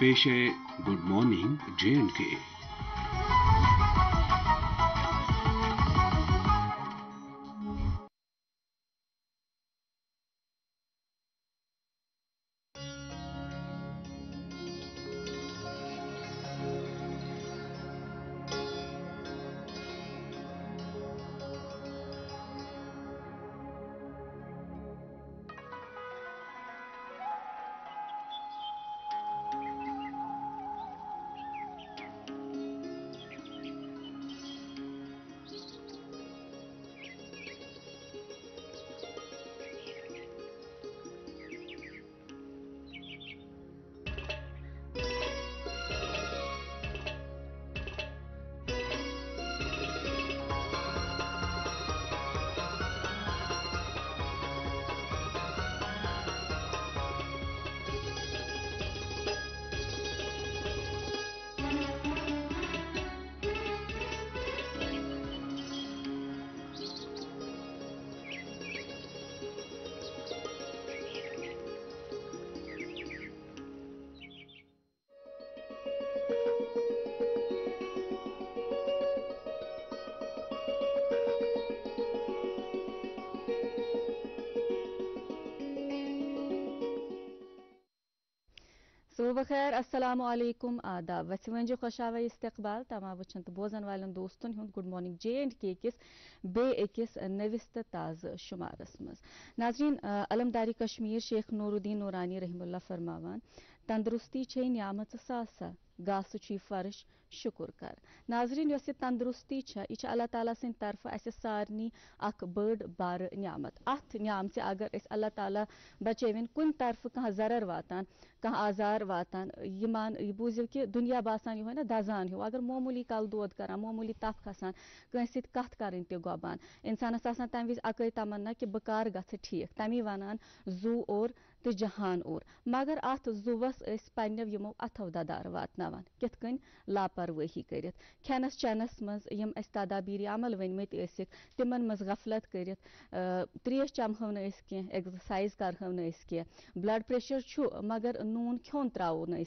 पेश है good morning J and के। सुबह खैर अस्सलाम वालेकुम आदाब वैसे वन खुशाव इस्तकबाल तमाम वचन तो बोजन वाल दोस्तन हुंद good morning J and K किस बे अकिस नविस तो ताज़ शुमारस मज नाजरीन अलमदारी कश्मीर शेख नूरुद्दीन नूरानी रहमुल्ला फरमावान तंदरुस्ती छे नियामत सासा गास फर्श शुक्र कर नाजरीन यह तंदरुस्ती यह अल्लाह ताला सिंद तरफ़ अस सारनी अख बड़ बार नियामत अथ नियाम से अगर अल्लाह ताला बचेवन कुन तरफ़ कह जरर वातान कह आजार वातान मान यह बूझिव कि दुनिया बासान यह ना दजान हो अगर मामूली कल दोद कर मामूली तफ खसान कंस कत कर गोबान इंसानस तम वि अक तमन्ना कि बह ग ठीक तमी वनान जू और तो जहान और मगर अत जुवस यमो अथो ददार वातनावान कित कन लापरवाही कर खेनस चनस यम तदाबीर अमल वनमत मज गफलत कर त्रेश चमहो न एक्सरसाइज करहो न ब्लड प्रेशर मगर नून खोन त्रो न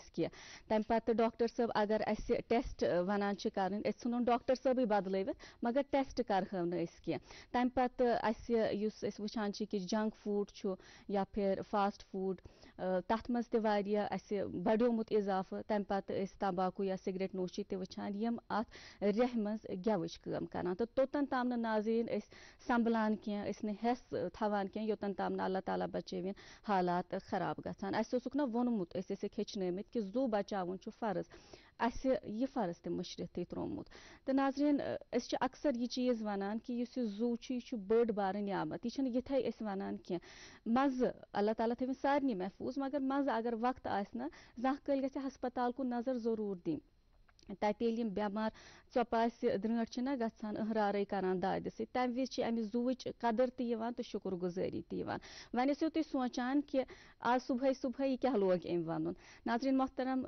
तम पत डॉक्टर साहब अगर अस टेस्ट वनान कर डॉक्टर साहब बदलवित मगर टेस्ट करहो न तम पत अस वुचान कि जंक फ़ूड या फिर फास्ट फास्ट फ़ूड तथ मज तड़ोमुत इजाफ तम पत तंबाकू या सिगरेट नोशी तचान यम अत रेह मज गवच कम कर तो तोतन तम नाजीन संभलान कह हेस थवान कह योतन तम अल्लाह ताला बचेवन हालात खराब गसान अस ना वोनमुत हेचनमित कि जू बचावन फ़र्ज़ अस यह फ़र्ज़ त मशरत त्रोमुत तो नाजरीन अक्सर यह चीज़ वनान कि यह जू यह बड़ बार नामत यह ये वनान कह मज अल्लाह ताला थवन सारे महफूज मगर मज अगर वक्त आना जह कल ग हस्पताल कुन नज़र ज़रूर दिन तत बेमार चौपास द्रट ना गसान अहरारे करान दाद सत अमि जूच कदर तो शुक्र गुजारी वन ऐसो तुम सोचान कि आज सुबह सुबह यह क्या लोग अम वन नाजरीन मोहतरम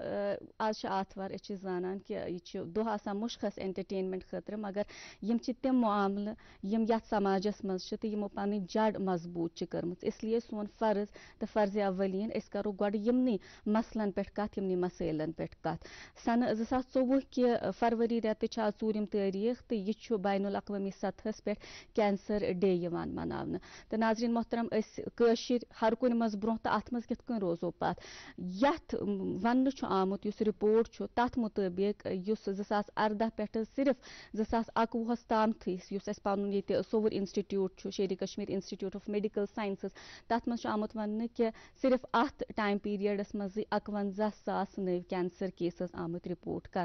आज आतवार जानान कि यह दह मुश्कस एंटरटेनमेंट खतर मगर यम तम मामल यम ये समाजस मज तो यमो पन जड़ मज़बूत कर्म इसलिए सोन फ़र्ज़ तो फ़र्ज़ अवलीन करो यमन मसलन पे कत यमन मसैलन पे कत सन जो वुह कि फरवरी रेत आज ूरम तारीख तो यह बैन अवी सतहस पे कैंसर डे मनाव तो नाजरीन मोहतरम कशिर हर कुन मज ब्रोह तो अत मज कित रोजो पत यथ वन आमुत उस रिपोर्ट तथ मुताबिक जसास अर्दा पे सिर्फ़ जसास अकवुहस ताम थस पन ये sober institute Sheri Kashmir institute of medical sciences तथ मज आमुत वन कि सिर्फ़ अत टाइम पीरियडस मज अकवंजा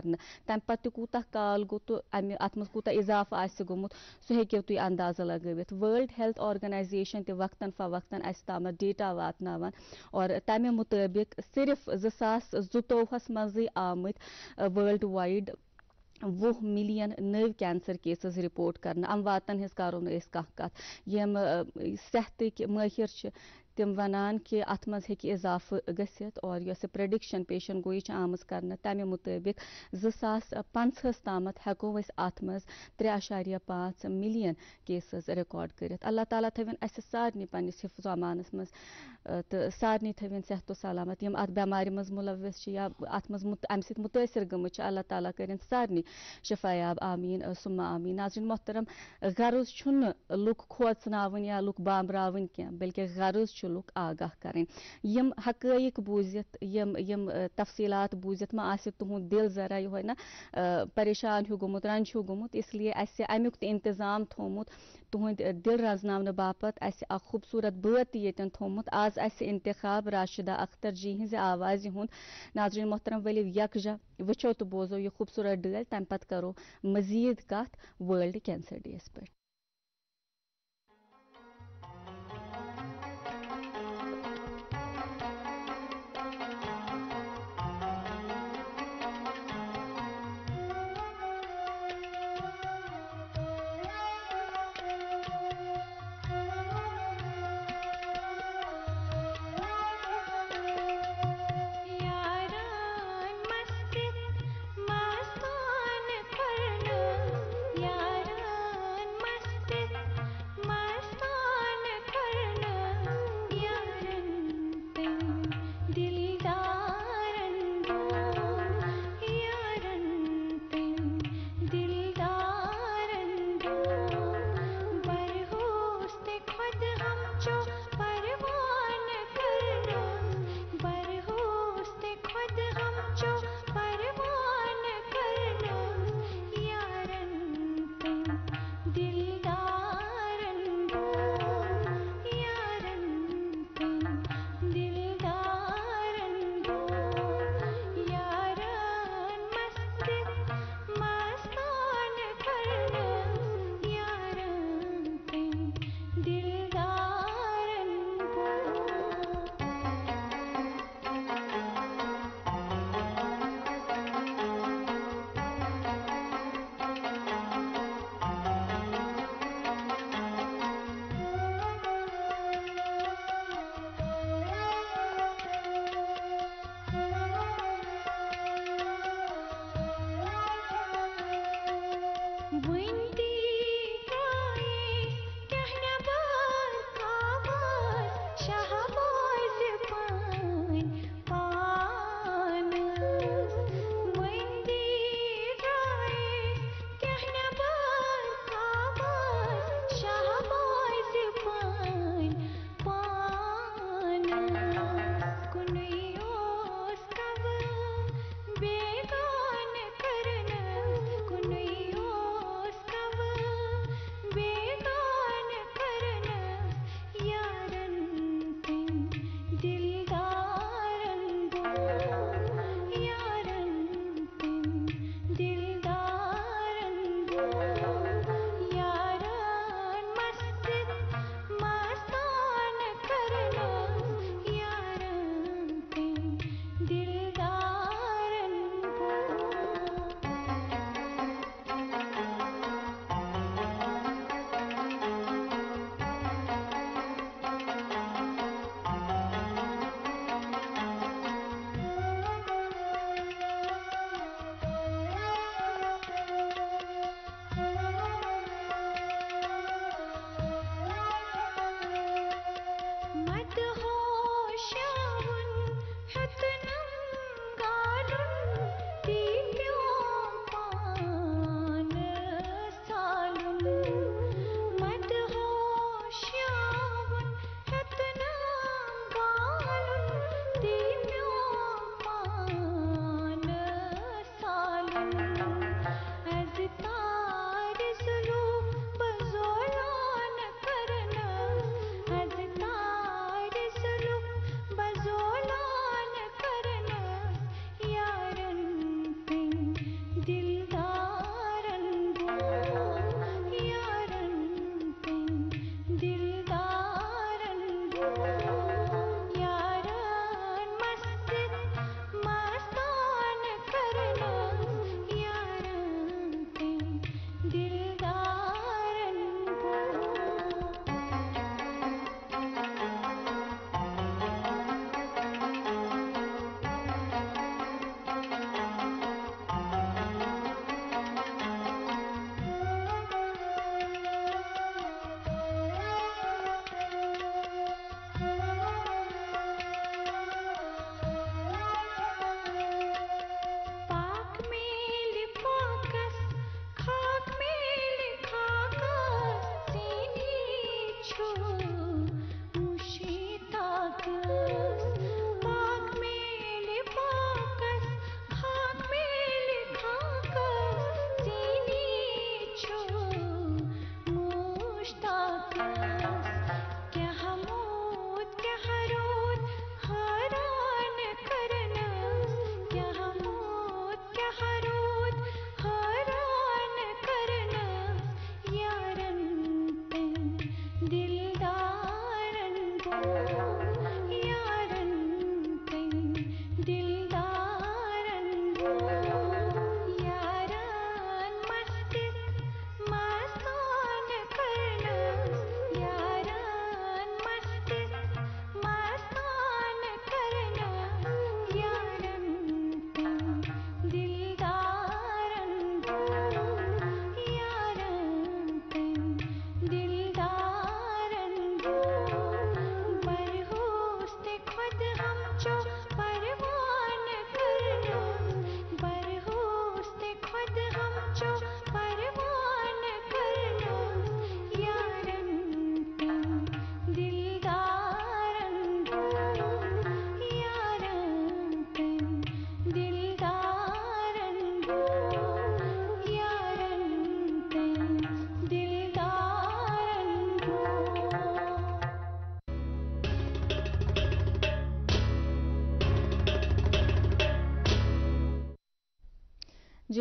सास नव कैंसर केसेस आमुत रिपोर्ट कर तम पे कूत काल गो तो अमे अत मज कूत इजाफ गोमुत सह हेको तुम अंदाज़ा लगवित वर्ल्ड हेल्थ ऑर्गेनाइजेशन त वक्तन फवक्तन अस ताम डेटा वातनावन और तमे मुताबिक सिर्फ़ जसास जुतोहस मज आमत वर्ल्ड वाइड वह मिलियन नव कैंसर केसेस रिपोर्ट कर अम वातन हज करो कह कत यम सेहत माहिर तम वनान कि अत मज हे इजाफ गसित और यह प्रडिक्शन पेशन गोई आम कर तमें मुताबिक जसास पंथस तामत हेको अत मज अशारिया पाँच मिलियन केसेस रिकॉर्ड कर अल्लाह ताली थवन अस सारे पन्नस हिफ्ज अमानस मज तो सारे थवन सेहत सलामत यम अत बेमार मज मुलविस या अत मज अम सत मुतासर गम अल्लाह ताला कर सारे शफायाब आमीन सुमा आमीन नाजरन मोहतरम गर्ज लुक खोचन या लुक बामरावन कह बल्कि गर्ज लुक आगाह करें यम हक बूजित यम यम तफसीलात बूजित मा तुहद दिल जरा यो ना परेशान हूँ गोमुत रंज हूँ गोमुत इसलिए अमुक इंतज़ाम थोमुत तुहद दिल रजन बापत खूबसूरत बत ये थोमुत आज अस इंतखाब राशिदा अख्तर जी हज आवाज़ हूँ नाजरीन मोहतरम वलि यकजा वो तो बोजो यह खूबसूरत डल तमें पो मजीद कत कैंसर डेस पे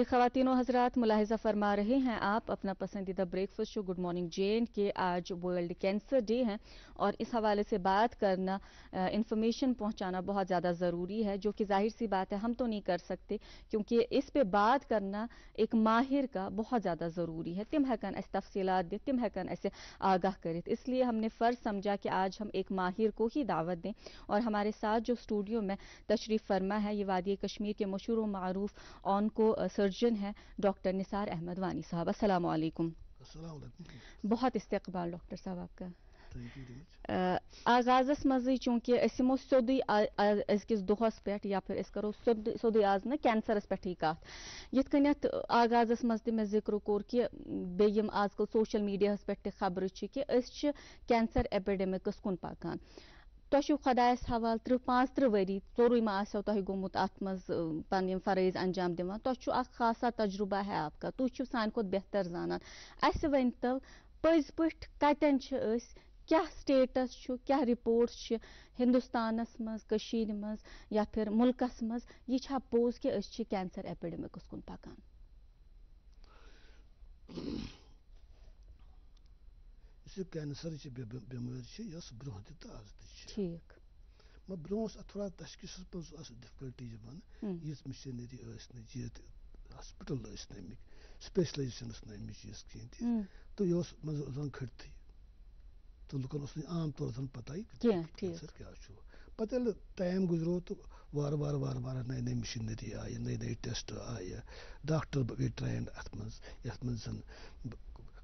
खातिन हजरात मुलाहिजा फरमा रहे हैं। आप अपना पसंदीदा breakfast show good morning J and K आज वर्ल्ड कैंसर डे है और इस हवाले से बात करना इंफॉर्मेशन पहुंचाना बहुत ज़्यादा ज़रूरी है, जो कि ज़ाहिर सी बात है, हम तो नहीं कर सकते, क्योंकि इस पे बात करना एक माहिर का बहुत ज़्यादा ज़रूरी है। तिम हेकन ऐसे तफसीलात दे, तिम हकन ऐसे आगाह करित इसलिए हमने फ़र्ज़ समझा कि आज हम एक माहिर को ही दावत दें और हमारे साथ जो स्टूडियो में तशरीफ़ फरमा है, ये वादी कश्मीर के मशहूर मरूफ ऑन को सर्जन है डॉक्टर निसार अहमद वानी साहब अस्सलाम वालेकुम बहुत इस्तकबाल डॉक्टर साहब आपका। आगाजस मज चूँकि यमो सोद अजकिस दोहस पे या फिर करो सोद आज ना कैंसरस पे कत ये आगाजस मज मे ज़िक्र कोर कि बेम आजकल सोशल मीडिया पे खबर कि कैंसर एपिडेमिकस कुन पकान। तुम खुदायस हवाल त्रुह पाँच त्रुह वरी चोरुई मा तुह गोमुत अत मज फरज अंजाम दिवान तुह खासा तजुर्बा है आपका तुह सान खुद बेहतर जानान अस वन पज पे कतन क्या स्टेटस क्या रिपोर्ट्स हिंदुस्तानस मज मज फिर मुल्कस मज यह पोज कि कैंसर एपिडेमिकस कुन पकान कैंसर बेमारी ब्रोह तज ठीक मगर ब्रोह थोड़ा तशखीस मज डिफिकल्टी ये मशीनरी ये हॉस्पिटल नमिक स्पेशलाइजेशन नमिक चीज़ कहें तो यह मज खड़ती तो लुकन आम तौर पता कैंसर क्या पता टाइम गुजरो तो वार वार वार वार नई नई मशीनरी आय नई नई टेस्ट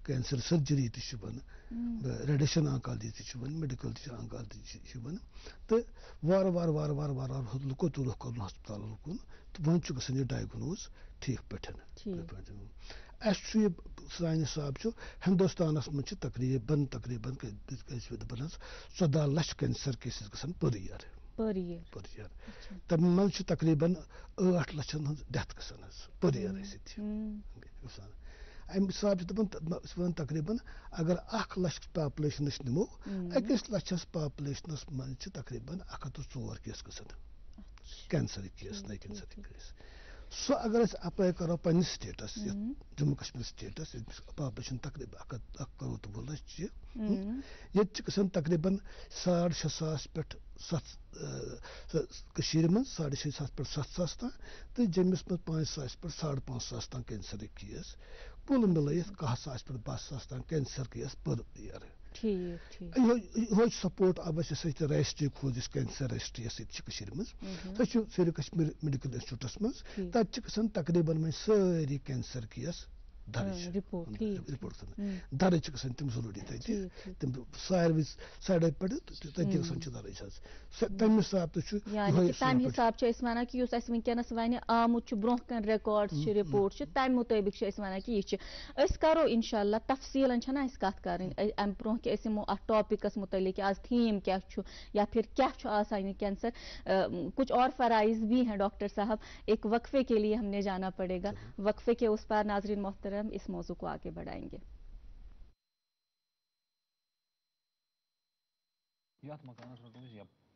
कैंसर सर्जरी तन रेडिशन आंकालजी तन मेडिकल आंकालजी तो वार वार वार वार वार वार लुको तो रुख कर हस्पताल कुन तो वन ग डायग्नोज ठीक. पे सान हिसाब हिंदुस्तान मज तकरीबन तकरीबन चौदह लक्ष कैंसर केसेस ग पर ईयर पर ईयर तम तकरीबन लक्षन डेथ ग पर ईयर अम हिसाब दपान तकरीबन अगर अख लक्ष पापुलेशन नमो अकिस लक्षस पापुलेशन मज तकरीबन अख हथ चोर केस ग कैंसर केस नई कैंसर केस सो अगर अप्लाई करो पे status Jammu Kashmir status population तकरीबन अख करोड़ तो लच ये तकरीबन साढ़ शे सास पे सत मज साढ़े शे सास पे सत सास तान तो जम्मस मज पाँच सास पे साढ़े पाँच सास तान कैंसर केस कुल मिलत कह सास पे बह सास तान कैंसर केस पर ईयर यो सपोर्ट अब रजिस्ट्री खोज कैंसर रजिस्ट्री मज सो सर कश्मीर मेडिकल इंस्टीट्यूटस मज तक तकरीबन सारी कैंसर केस दर्ज तम ज़रूरी तम सारे साइड पे दर्ज तम हिसाब तम हिसाब वन कि वनकस वन आमुत ब्रोह कन रिकॉर्ड रिपोर्ट तम मुताबिक वन कि यह करो इनशाला तफसीलन कत कर अम ब्रोह कि अ टॉपिकस मुतलिक आज थीम क्या या फिर क्या आसान कैंसर कुछ और फ़राइज भी हैं डॉक्टर साहब एक वक्फे के लिए हमने जाना पड़ेगा वक्फे के उस पर नाजरीन मोहतर हम इस मौजू को आगे बढ़ाएँगे।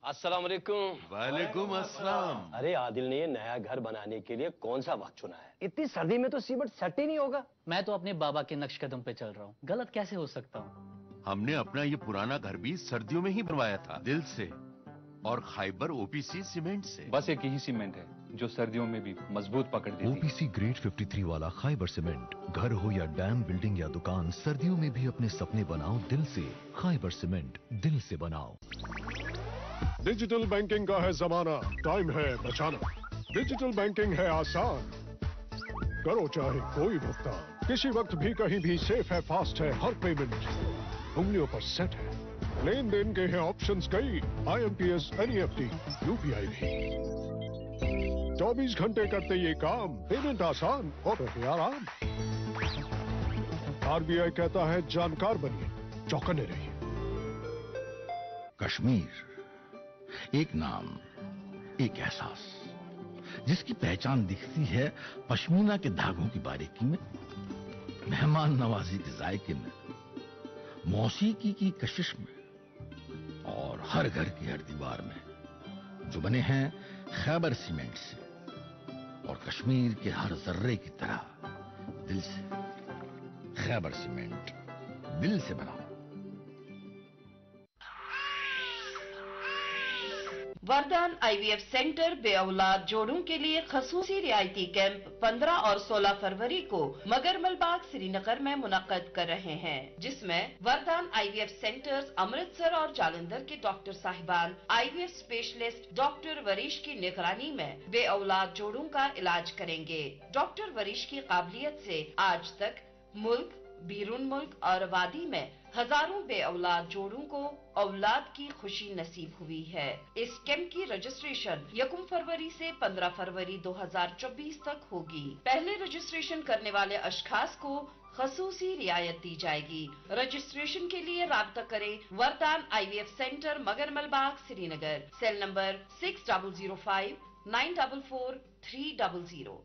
अस्सलाम वालेकुम वालेकुम अस्सलाम। अरे आदिल ने ये नया घर बनाने के लिए कौन सा वक्त चुना है? इतनी सर्दी में तो सीमेंट सेट ही नहीं होगा। मैं तो अपने बाबा के नक्श कदम पे चल रहा हूँ। गलत कैसे हो सकता हूँ? हमने अपना ये पुराना घर भी सर्दियों में ही बनवाया था दिल से और खाइबर ओपीसी सीमेंट से। बस एक ही सीमेंट है। जो सर्दियों में भी मज़बूत पकड़ देती ओपीसी ग्रेड 53 वाला खाइबर सीमेंट घर हो या डैम बिल्डिंग या दुकान सर्दियों में भी अपने सपने बनाओ दिल से। खाइबर सीमेंट दिल से बनाओ। डिजिटल बैंकिंग का है जमाना टाइम है बचाना। डिजिटल बैंकिंग है आसान। करो चाहे कोई भुगतान। किसी वक्त भी कहीं भी सेफ़ है फास्ट है हर पेमेंट उंगलियों पर सेट है। लेन देन के हैं ऑप्शंस कई। आईएमपीएस एनईएफटी यूपीआई भी। चौबीस घंटे करते ये काम पेमेंट आसान, और आराम। आरबीआई कहता है, जानकार बनिए चौकने रहिए। कश्मीर, एक नाम, एक एहसास, जिसकी पहचान दिखती है पश्मीना के धागों की बारीकी में, मेहमान नवाजी के जायके में, मौसीकी की कशिश में, और हर घर की हर दीवार में, जो बने हैं खैबर सीमेंट से और कश्मीर के हर जर्रे की तरह दिल से, खैबर सीमेंट दिल से बनाओ। वरदान आईवीएफ सेंटर बेऔलाद जोड़ों के लिए खसूसी रियायती कैंप 15 और 16 फरवरी को मगरमल बाग श्रीनगर में मुनद कर रहे हैं, जिसमें वरदान आईवीएफ सेंटर्स अमृतसर और जालंधर के डॉक्टर साहिबान, आईवीएफ स्पेशलिस्ट डॉक्टर वरीश की निगरानी में बेऔलाद जोड़ों का इलाज करेंगे। डॉक्टर वरीश की काबिलियत ऐसी आज तक मुल्क, बीरून मुल्क और वादी में हज़ारों बे औलाद जोड़ों को औलाद की खुशी नसीब हुई है। इस कैंप की रजिस्ट्रेशन यकुम फरवरी से 15 फरवरी 2024 तक होगी। पहले रजिस्ट्रेशन करने वाले अशखास को खसूसी रियायत दी जाएगी। रजिस्ट्रेशन के लिए रब्ता करें Vardaan IVF centre Magarmal Bagh Srinagar. Cell number six double zero five, nine double four, three double zero.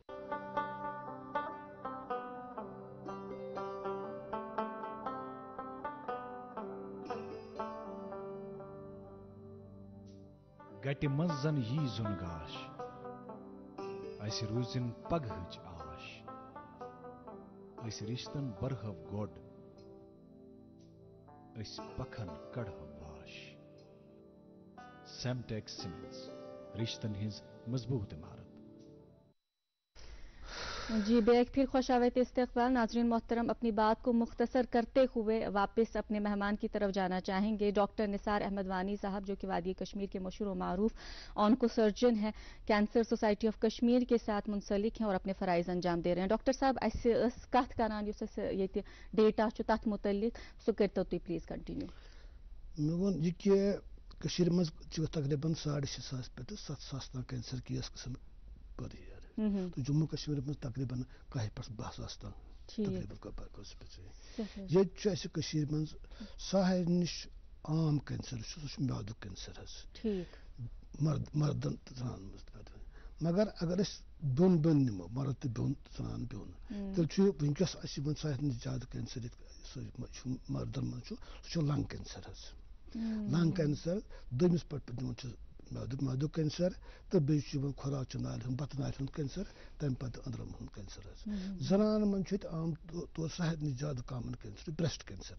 गटि मंज जन यी जुन गाश। अस पगह पगहच आश। अस रिश्तन बरहव गोड। अस पखन कड़हव वाश सेमटेक सिमेंट्स रिश्तन हिंज मज़बूत इमारत जी बेक फिर खुश आवेत इस्तकबाल नाजरीन मोहतरम, अपनी बात को मुख्तसर करते हुए वापस अपने मेहमान की तरफ़ जाना चाहेंगे। डॉक्टर निसार अहमद वानी साहब, जो कि वादी कश्मीर के मशहूर मरूफ ऑनको सर्जन हैं, कैंसर सोसाइटी ऑफ़ कश्मीर के साथ मुंसलिक हैं और अपने फ़राइज अंजाम दे रहे हैं। डॉक्टर साहब अस कत करान ये डेटा तथ मुतलिक सह कर प्लीज़ कंटिन्यू। मे वो तकरीबन साढ़े शे सास पे सत कैंसर केस ईयर तो जम्मू कश्मीर में तकरीबन कह पे बह सास तक तकरीबन ये मज सारे निश आम कैंसर सह म्यादुक कैंसर मर्द मर्दन जनान मगर अगर दोन बेन नमो मर्द तो बेन जनान बेन तेल वनकस सारे निश ज़्यादा कैंसर मर्दन मज सह लंग कैंसर लंग कैंसर दमिस पे मधु मधु कैंसर तो बेन खुरा नाल बत नाल कैंसर तम पे अंदरम हूँ कैंसर जनान मन आम तौर सह ज़्यादा कामन कैंसर ब्रेस्ट कैंसर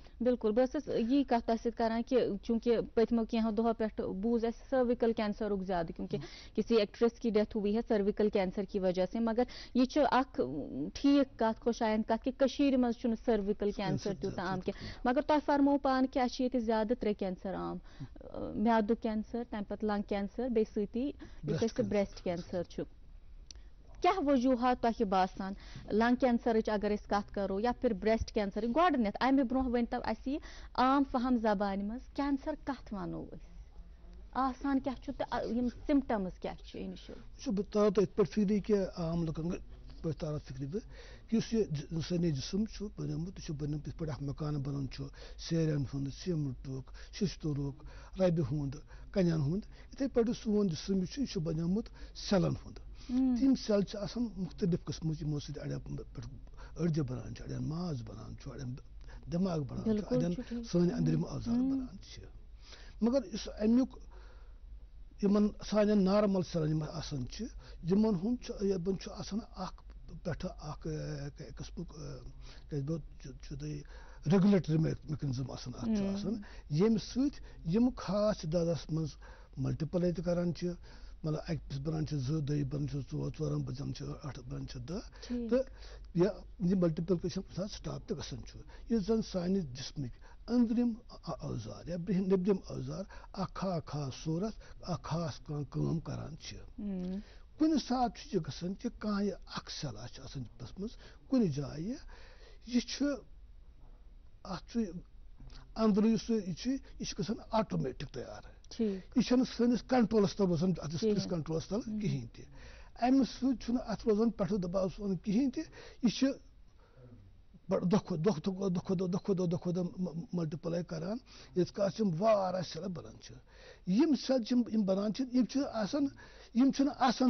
बिल्कुल बस यी कत करान कि चूँकि पतमो कहो दो पे बूज अस सर्विकल कैंसर ज़्यादा क्योंकि किसी एक्ट्रेस की डेथ हुई है सर्विकल कैंसर की वजह से मगर यह ठीक कत खुशायन कत कि मज सर्विकल कैंसर तूत आम कह मगर तुम फरमो पान कि ज़्यादा त्रे कैंसर आम म्यादु कैंसर तम लंग कैंसर बे सती ब्रेस्ट कैंसर क्या वजूहत तुह बसान लंग कैंसर अगर कत करो या फिर ब्रेस्ट कैंसर गोडन अमे ब्रो वन अस आम फहम जबान मज कैंसर कत वनो आसान क्या सिमटम्स क्या पे तारा फिक्री बह कि सनी जिसम बनमुत यह बनमुत इत पे मकान बनन सेरन हूँ सीमटुक शिस्तुरुक रबि हूंद कन हूंद इथे पे सोन जिसम यह बनमुत सेलन हूंद तम सेल मुख्तलिफ़ कस्मो यमो अड़ज बनान अड़न माज बनान अड़न दिमाग बनान अड़न सन अंदरम अवजार बनान मगर इस अमुक यमन सान नॉर्मल सेलन आसान यमन हुन यमन पे कस्मुक रेगुलेटरी मेकनिज्म आसान यम सम खास दादस मज मल्टीपल करान मतलब अक्स बनान जो दई बनान चोर चोर बजान अठ बनान दह तो यह मल्टीप्लिकेशन कुछ स्टाप तो गसान यह जन सान जिसमिक अंदरिम औज़ार या नबरिम औज़ार अ खास सूरत अ खास कम करान कुन सात यह गन कि कह अक्सल दिपस मज कुन जाए यह अंदर यह गन आटोमेटिक तैयार यह सैनिस कंट्रोलस तल रोजान अतिस कंट्रोलस तल कहें त अमि सह अत रोजान पे दबाव वन कहें त यह बड़ दो दो दो दो दो दो दो मल्टिप्लाई करान ये कम वारा सेल बनान यम सेल बनान यम आसान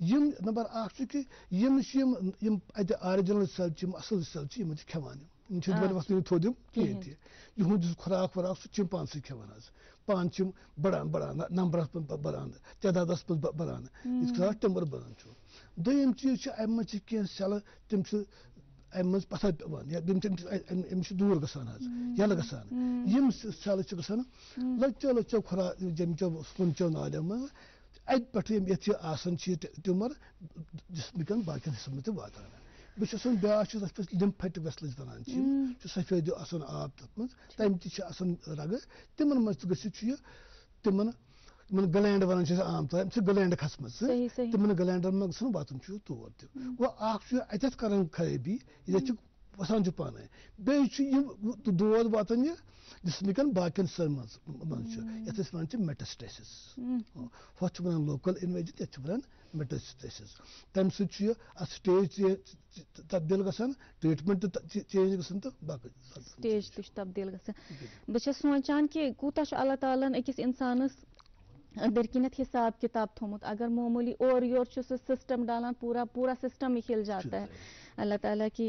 यम नंबर अख कि यम यम अत ऑरिजिनल सेल असल सेल यम खेवान यम वसन थोद कहें तह युद खुराक वुराक सह पान सी खेवान पान बढ़ान बढ़ान नंबर बढ़ान तदादस बढ़ान इत टिम्बर बनान दोम चीज़ अमि मज कह सेल तम अमि पथा पेवान या दूर गसान यल गसान यम सेल गसान लचो लचो खुरा जमचो सुनचो नालियों मज अत आसान ट्यूमर जिसम कन बाकी हिस्सन मे वातान बहुत ब्या तथा लिम्फेटिक वेसल्स वनान सफ़ेद आब तथा तम तन रग तम मह तम ग्लैंड वन आम तौर अम ग्लैंड खसम तम ग्लैंडन मे ग वात तौर तक गो अत कर खराबी ये वसान पाने बे दौद वातान यह जिसमिकन बाकी सल मज वन मेटास्टेसिस हथ वन लोकल इन्वेजन ये वन मेटास्टेसिस तम सह स्टेज तब्दील गसान ट्रीटमेंट चेंज गसान तो बाकी स्टेज तब्दील गसान बह सोचान कि कूता अल्लाह ताला अकिस इंसानस अंदर किनत हिसाब किताब थोमुत अगर मामूली और योर सिस्टम डालान पूरा पूरा सिस्टम ही हिल जाता है अल्लाह ताला की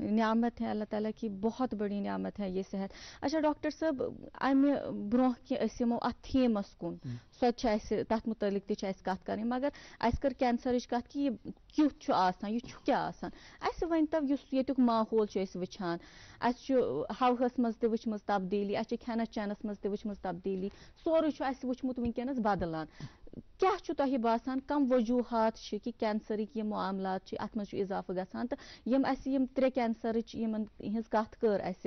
नियामत है, अल्लाह ताला की बहुत बड़ी नियामत है ये सेहत। अच्छा डॉक्टर साहब अमि ब्रोह कि थीमस कुन सो तथ मुतलिक तथ कत मगर अस कर कैंसरच कत कि यह क्या अस वन तव युक माहौल वुचान अस हवहस मज त वुचम तब्दीली अस खेनस चेनस मज त वुचम तब्दीली सोरे वुचमुत वनकस बदलान क्या तुह बसान कम वजूहत कि कैंसरिक यम मामलात अत मज इजाफा तो अस त्रे कैंसरच हज कत कर अस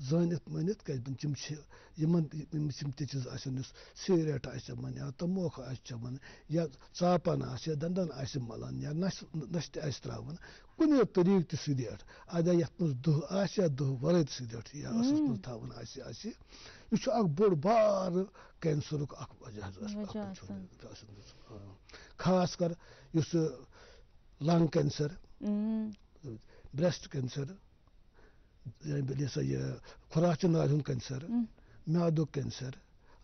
zannetmenet kaybın çim şey, yaman misim teçiz aşınız. Sigaret aşaman ya da moka aşaman. Ya çapan aşa dandan aşımalan ya naş naşte aştravın kunu tarik tü sigaret ada yatmaz duh aşa duh varet sigaret ya hmm. asıl tavın aşı aşı. Üç ak bor bar kanseruk ak vajahız aşınız khas kar yus lung cancer. Hmm. Breast cancer. जैसे ये खुराचन viral cancer मियादो cancer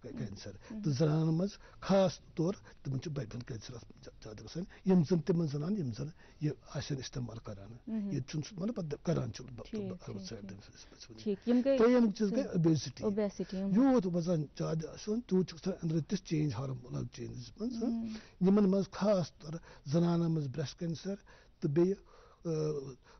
cancer. Cancer हूँ यह गो तम्बाकू हालत इस बे शराब एक्सेस शराब सान। चवान अमि सह जनान मज ब्रेस्ट अगर तमन जनान मज ब्रेस्ट कैंसर ज़्यादा तो मर्दन मज मर्दन मज बन लिवर कैंसर जोरो कैंसर बे मैदो कैंसर ज़्यादा बे लब लब फलो कैंसर ज़्यादा लिहाजा यह नोन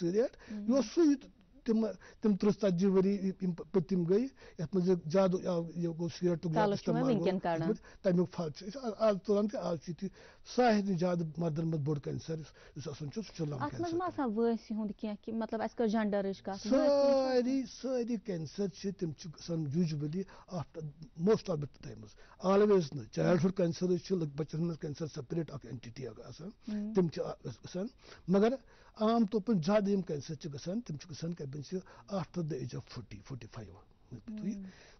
जजे ब्रो तम डब अनान ब्रो बे कांगर अनान ब्रो या अगर कुन महफिल मज आसो गोड़ अनान सिगरेट खानदार मज बगरावन असन पत सिगरेट यह सु तिम तिम त्रुह षति वरी पतिम गई ये मज ज़्यादा गो सिगरेट तमुक फल आज तुरान कि आज सारे ज़्यादा मर्दन मज बोड़ कैंसर सारी सारी कैंसर तिम usually after most of the times always न चाइल्डहुड कैंसर बच्चन मज कैंसर सेपरेट अख एंटिटी तिम मगर आम तौर पर ज़्यादा यम कैंसर गसान तिम गसान after the age of forty forty five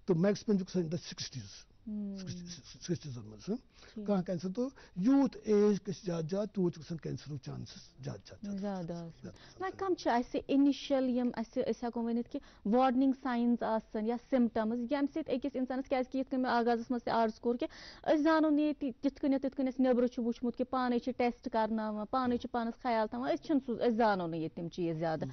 तो मैक्सिमम गसान इन द सिक्सटीज मज कह कैंसर तो यूथ एज गस ज़्यादा ज़्यादा तूत गसान कैंसर चांसेस ज़्यादा ज़्यादा ना कम इनिशियल यम हेको वन कि वार्निंग साइंस आसन या सिम्टम्स यम सकिस इंसानस क्या आगाज़ मज अर्ज़ कोर कि जानो नी तिथ कन तिथ कन नबर वुचमुत कि पाने टेस्ट करना पाने पानस ख्याल थवान जानो नी तम चीज़ ज़्यादा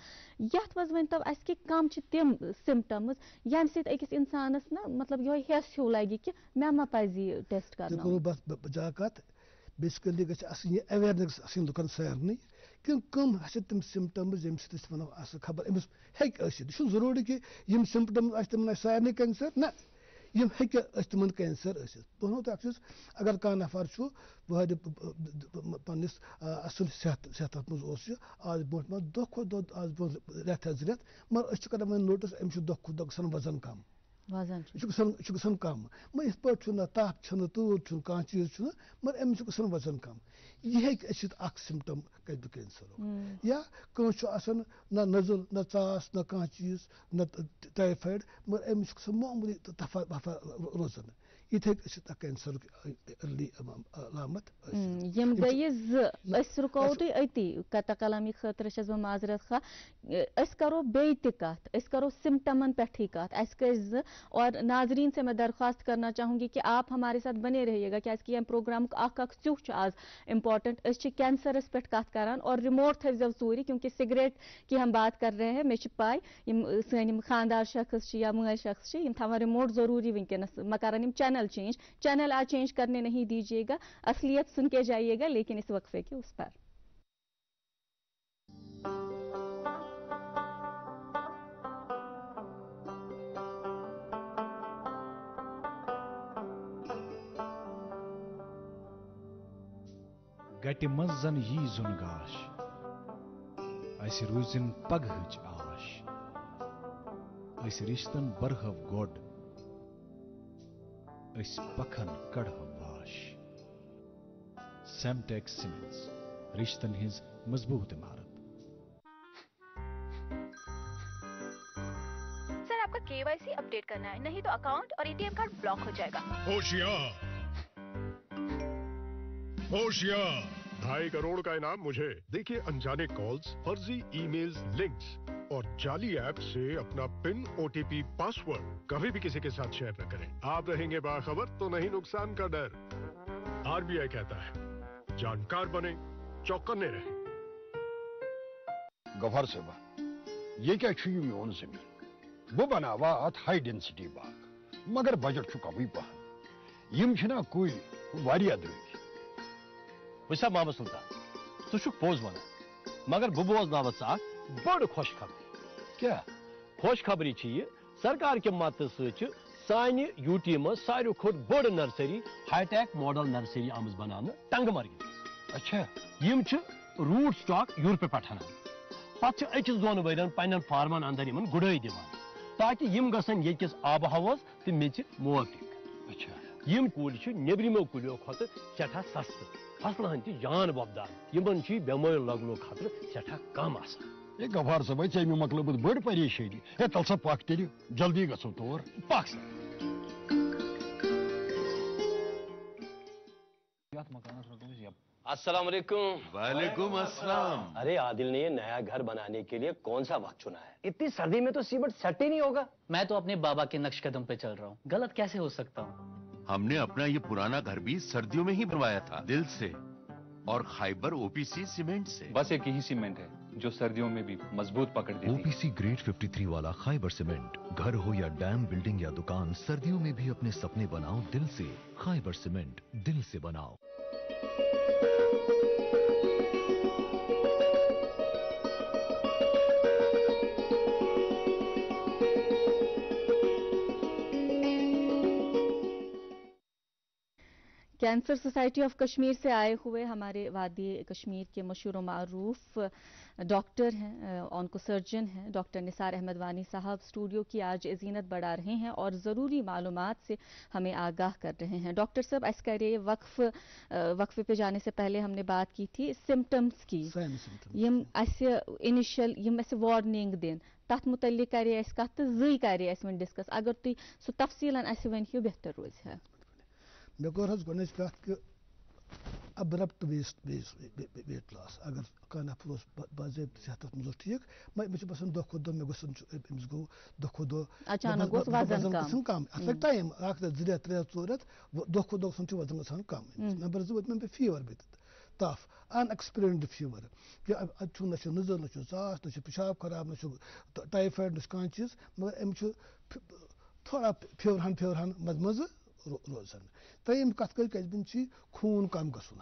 यथ मज वन तो कि कम तम सिम्टम्स यम सकिस इंसानस ना मतलब यह हेस हूँ लगे कि मे पज टेस्ट कर बस बजा कत बेसिकली गि अवेयरनेस लुकन सारे कि कम तम सिम्टम्स वो अस खबर अमिस हे ज़रूरी कि यम सिम्टम्स तम सारे कैंसर ना यम हे तम कैंसर बनो तो अक्सर अगर कह नफर वह पन्नस असल सेहत सेहत मज आज ब्रो दह खो दह आज ब्रो रेत रेत मगर कर नोटिस अम्स दह खो दह ग वज़न कम गसान कम मगर इत पे तप तूर कह चीज़ मगर अमिस वज़न कम यह हे सिम्टम कद कैंसर या कह ना नजल न चास न कह चीज़ न टाइफाइड मगर अमिस मामूली माजरत खा करो बे करो सिम्टमन पे और नाजरीन से मैं दरख्वास्त करना चाहूँगी कि आप हमारे साथ बने रहिएगा क्या कि प्रोग्राम अख आज इंपॉर्टेंट कैंसरस पे करान और रिमोट थो सूरी क्योंकि सिगरेट की हम बात कर रहे हैं मे पाई सन खानदार शख्स या मज शख्स थवान रिमोट ज़रूरी वनकस मैं करान चैनल चेंज चैनल आज चेंज करने नहीं दीजिएगा। असलियत सुन के जाइएगा, लेकिन इस वक्फे के उस पर। गटि मज जन यी जुन गाश अस रूजिन पगहच आश। अस रिश्तन बरहव गोड पखन कड़हव वाश सेमटेक सीमेंट्स रिश्तन हिंज मज़बूत इमारत। सर आपका केवाईसी अपडेट करना है नहीं तो अकाउंट और एटीएम कार्ड ब्लॉक हो जाएगा। होशियार। होशियार। ढाई करोड़ का इनाम मुझे। देखिए अनजाने कॉल्स फर्जी ईमेल्स लिंक्स और जाली ऐप से अपना पिन ओटीपी पासवर्ड कभी भी किसी के साथ शेयर न करें। आप रहेंगे बाखबर तो नहीं नुकसान का डर। आरबीआई कहता है जानकार बने चौकन्ने रहे। गफर सेबा ये क्या छी मोन ज़मीन वो बनावा अत हाई डेंसिटी बाग मगर बजट छु कमी पहन यम छना कोई वारिया द्रग वसा मामा सुल्तान तुक पोज वन मगर बह बोजन अख बड़ खुश खबर क्या खुश खबरी सरकार के मत सान यूटी मज सारे खुद बड़ नर्सरी हाईटेक मॉडल नर्सरी आम बना टंग मर्ग अच्छा यम रूट स्टॉक यूरोप पे पत अकिस दोन वरियन पन्न फार्मन अंदर इन गुड़ाई दिवान ताकि यम गसन यकिस आब हवास तो मेच मोफिक अच्छा यम कुल नेबरिमो कुलियो खत सठा सस्त फसलहन तह जान वपदार यमन बेमार लगनो खतर सठा कम आसान ये गफार साहब ऐसे में मकलब बड़ परेशानी है तल सा जल्दी गसो तौर पक सा अस्सलाम वालेकुम वालेकुम अस्सलाम अरे आदिल ने ये नया घर बनाने के लिए कौन सा वक्त चुना है? इतनी सर्दी में तो सीमेंट सेट ही नहीं होगा। मैं तो अपने बाबा के नक्श कदम पे चल रहा हूँ। गलत कैसे हो सकता हूँ? हमने अपना ये पुराना घर भी सर्दियों में ही बनवाया था दिल से और खाइबर ओपीसी सीमेंट से। बस एक ही सीमेंट है। जो सर्दियों में भी मज़बूत पकड़ देती ओपीसी ग्रेड 53 वाला खाइबर सीमेंट, घर हो या डैम, बिल्डिंग या दुकान, सर्दियों में भी अपने सपने बनाओ दिल से। खाइबर सीमेंट, दिल से बनाओ। कैंसर सोसाइटी ऑफ़ कश्मीर से आए हुए हमारे वादी कश्मीर के मशहूर मरूफ डॉक्टर हैं ऑनको सर्जन हैं डॉक्टर निसार अहमद वानी साहब स्टूडियो की आज जीनत बढ़ा रहे हैं और ज़रूरी मालूम से हमें आगाह कर रहे हैं। डॉक्टर साहब ऐसे करिए वक्फ वक्फे पे जाने से पहले हमने बात की थी सिम्टम्स की। यम इनिशियल यम वार्निंग दिन तथ मुतल करे कत जी करे डिस्कस अगर तुम सह तफसीलन वन बेहतर रोज है। मे कोर हज गोच कत कि अब्रप्ट वेट लॉस अगर कह नफर उस बाजेब सेहत मज ठीक मे बसान दह खुद मे अमिस गो दह खुद वज़न कम अत लगे टाइम अख रेत जि रेत त्रे चोर रेत दह खुद दह वज़न गसान कम नंबर जो मे पे फीवर बे तफ अनएक्सपीरियंड फीवर कि अत ना नज़र ना सास ना पेशाब खराब ना टाइफाइड ना कह चीज़ मगर अम थोड़ा फेवरहन फेवरहन मज मज रोजान त्रेम कत कर कजबिन खून कम गसन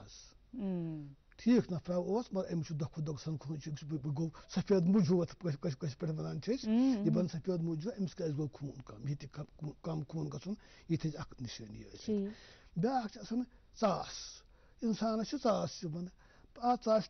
ठीक। नफरा मगर अमिस दह खुद दह खून गो सफ़ेद मुजूत पे वन यह बन सफ़ेद मुजू अमिस क्या गो खून कम ये कम खून गसन ये अख निशानी ब्या चास इंसान चास बन आ चास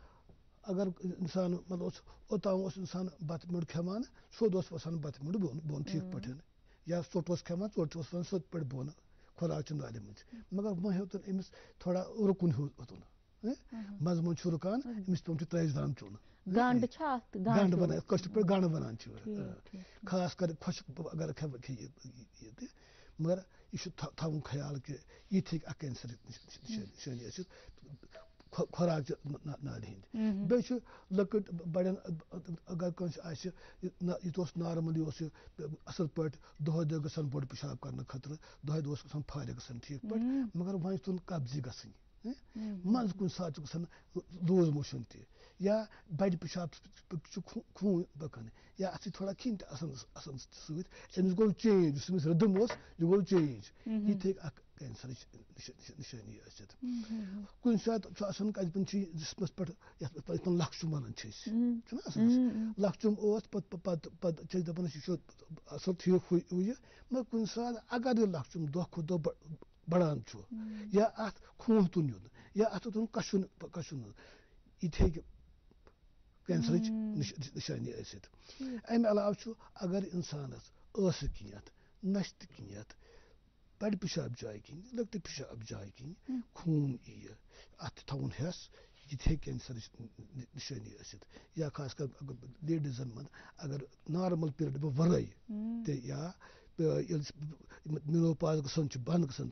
अगर इंसान मतलब ओतान इंसान बत मुड़ खेमान सोद वसान बत मुड़ बोन बोन ठीक पे या सोट खेमान चोट वसान सोत पे बोन खुराक नाले मज मगर वह हेतुन अमिस थोड़ा रुकुन होतुन मज मज रुकान अमिस पेम त्रैश दान चुन। गांड गांड बना कष्ट पे गांड बनान खास कर खुश अगर मगर यह थवन ख्याल कि यह कैंसर निशानी खुराक नाल हंद बे लकट बड़न अगर कंस यह नार्मल असल पे दह दह गसान बोड़ पेशाब कर खतर दह दह गसान फारे गसान ठीक पे मगर वह तुन कब्जी गसन मज कुन सात लूज मोशन या बड़ पेशाब खून बकन या अत थोड़ा खिन समिस गो चेंज समिस रदम यह गो चेंज यह कैंसर निशानी जिसमस पे लक्षुम वन लक्षुम दपान असल ठीक हुई मगर सात अगर यह लक्षुम दह बढ़ान या अत खून तुन युन या अत कशुन कशुन यह कैंसर निशानी अमे अलाव अगर इंसानस कित नश कित बड़ पेशाब जाय किन लकट पेशाब जाय किन खून यह अत थवन हेस यह कैंसर निशानी या खास कर लेडीजन मन अगर नॉर्मल पीरियड वर तो या मिनोपाज गसन बंद गसन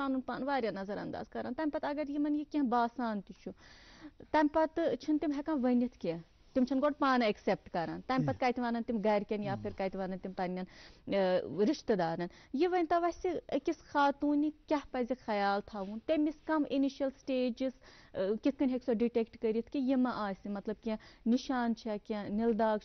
पन पान वारिया नजरअंदाज करान तम पत अगर यमन यह कह बासान तम पत तम हेकान वनित कह तम गोड पान एक्सेप्ट करान तम पत कत वन तम गरकन या फिर कत वन तम पन्न रिश्तेदारन यह वन तो अकिस खातून क्या पज ख्याल थवन तमिस कम इनिशियल स्टेजेस कित कन हेक सो डिटेक्ट करित कि यह मा आस मतलब क्या निशान छा क्या निल दाग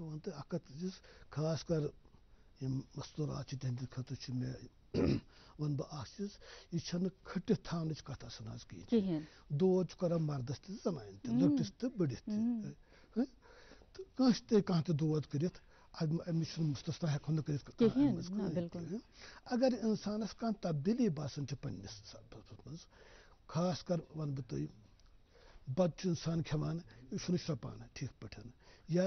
वन तो खास कर मस्तूरात तहद खतर मे वन बह चीज़ यह खटित थान कत कहें दोद कर मर्दस त जनान त लकटिस तो बड़ित कंस दोद कर अमिस मुस्तना हेको अगर इंसानस कह तब्दीली बासान मज खास कर वन बह तुम बत इंसान खेवान यह ठीक पे या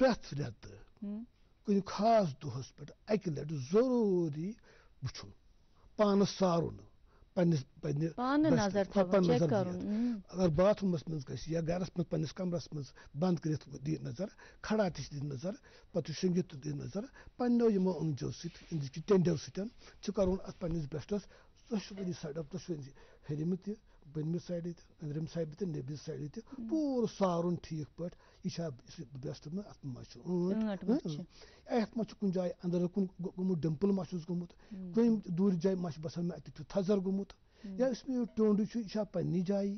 अकिस लेडी पज नंबर अख पन्ने सीनस पन्निस पन्निस ब्रेस्टस प्रथ रेत कुन खास दोहस पे अकि लट ज़रूरी वुन पानस सारुन अगर बाथरूमस मज या गरस मज पन्निस कमरस मज बंद कर दी नज़र खड़ा ति दी नज़र पत शंगित दी नज़र पन्नो यमो अंजो सत टेंडो सतन कर पन्निस ब्रेस्टस दुशवनी साइड दुशवनी हेरिम त बनमिस साइड अंदरम साइड त नेबिस साइड त पूर सारुन ठीक पे यह ब्रेस्ट में अत अत कुन जाए अंदर कुन गोमुत डिम्पल मा गोमुत कम दूर जाए मा बसान मे अत थजर गोमुत या इसमें टोंड यह पन्नी जाए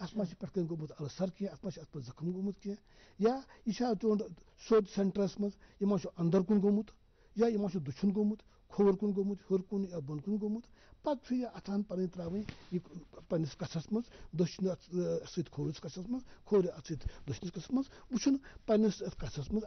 अत मा पे गोमुत अलसर कह अत अत जख्म गोमुत कह या यह टोंड सोद सेंटरस मज यह अंदर कुन गोमुत या यह दुछुन गोमुत खोर कुन गोमुत हर कुन या बन कुन गोमुत पे यह अथान पन त्रावन पन्निस कछस मज दन सत खोरस कछस मज खोर अत सत दशनिस कछस मज वुन पन्निस कछस मज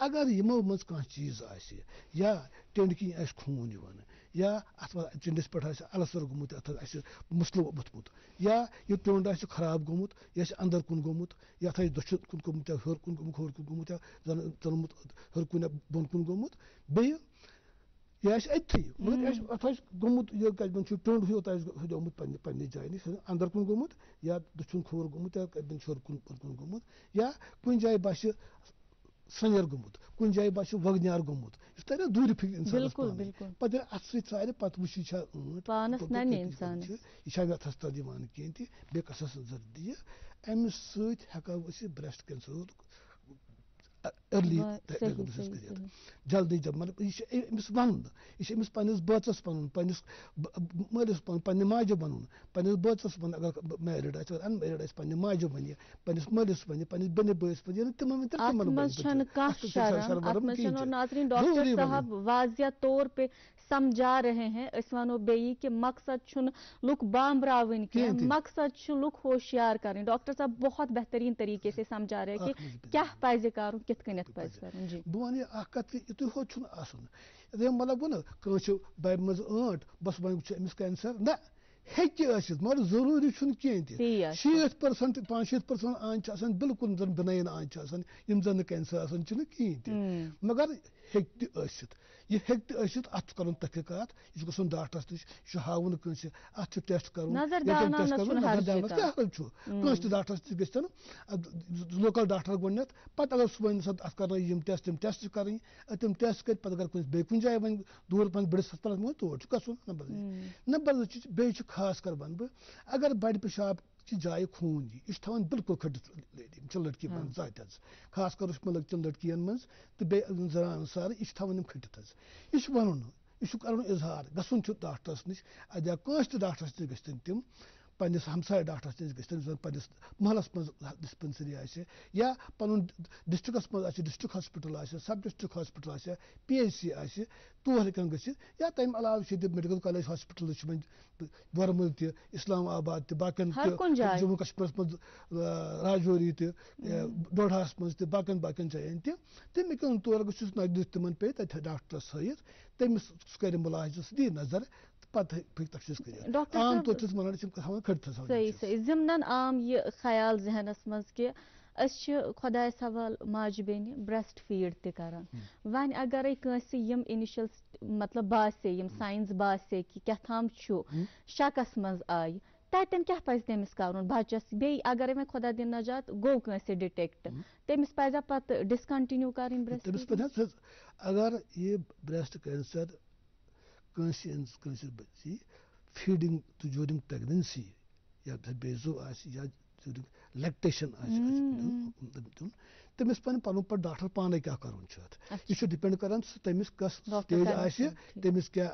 अगर यमो मज कह चीज़ आस या टेंड किन आस खून यवान या अत चिंडिस पे अलसर गोमुत अत मुसल वोथमुत या यह टोंड आस खराब गोमुत यह अंदर कुन गोमुत ये दश कुन गोमुत हर कुन गोमुत खोर कुन गोमुत चलमुत हर कुन बोन कुन गोमुत बे यह अथी मगर अत गोमुत यह कदन टोंड योत हजोमुत पन्ने जाए नश अंदर कुन गोमुत या दुछुन खोर गोमुत या कदन छोर कुन कुन गोमुत या कुन जाए बस सनर गोमुत कुन जाए बस वगनार गोमुत यह तर दूर फिक इंसान पे अत सर पे वुच यह व्यथस तर दिवान कहें तह बे कसस जर दिह अमि सको ब्रेस्ट कैंसर अर्ली जल्दी जब मतलब यह अमिस वन यह अमिस पन्निस बचस वन पन्निस मलिस वन पन्ने माजे वन पन्निस बचस वन अगर मैरिड आस अनमैरिड आस पन्ने माजे वन पन्निस मलिस वन पन्निस बेने बस वन तिमन नाजरीन डॉक्टर साहब वाजिया तौर पे समझा रहे हैं। बेई कि मकसद लुक बामरावन के मकसद लुक होशियार करें। डॉक्टर साहब बहुत बेहतरीन तरीके से समझा रहे हैं कि क्या पज कर कित कनित पज कर जी। बह वन कत यु आसन। मतलब वो कह मज बस अमिस कैंसर ना हेकि मगर ज़रूरी कहें शीत परसेंट पाँच शीत परसेंट आन बिल्कुल जन बनाइन आन जन कैंसर कहें तह मगर हेक यह हेक अत कर तहकीकत यह गन डाक्टरस नश यह हावन कंस अत टेस्ट कर कंस डाक्टरस तन लोकल डाक्टर गोन पे अगर सह वन अत कर टेस्ट तम टेस्ट कर तम टेस्ट कर पे अगर बे कुन जाए वन दूर पन बड़स हस्पताल मे तोर गन नंबर नंबर खास कर वन बह अगर बड़ पेशाब जाए खून यह थवान बिल्कुल खटित लेडी लड़की बन जात खास कर लड़कियन मज तो बे जरान यह थवान खटित यह वन यह कर इजहार गसन डॉक्टरस नश अदा कंस डॉक्टरस नश तम पन्नस हमसाय नश गन पन्नस महलस मज डिस्पेंसरी या पन डिस्ट्रिक्टस मज आसे डिस्ट्रिक्ट हॉस्पिटल आसे सब डिस्ट्रिक्ट हॉस्पिटल आसे तोर हेकन गसित या तम अलाव मेडिकल कॉलेज हॉस्पिटल वरमुल त इस्लामाबाद त बाकन जम्मू कश्मीर मज राजौरी त डोडास मज त बाकन बाकन जायन त तम हेकन तोर गसित नज़दीक तिमन पे तौर जिमनन आम ये ख्याल जहनस मज कि खुदाय सवाल माज बेन ब्रेस्ट फ़ीड तरान वन अगर यम इनिशल मतलब बासे यम साइंस बासे कि क्या थाम शकस मज आय ततन क्या पज तमिस कर बचस बे अगर मे खुदा दिन नजात गो कंस डिटेक्ट तमिस पजा पत डिसकंटिन्यू कर ब्रेस्ट अगर ये ब्रेस्ट कैंसर कंसि कंसि बच्ची फीडिंग टू ड्यूरिंग प्रेगनेंसी या बेजो आसि या ड्यूरिंग लैक्टेशन आसि तमिस पन पन पर डॉक्टर पाने क्या करुन यह डिपेंड करान तमिस कस स्टेज आसि तमिस क्या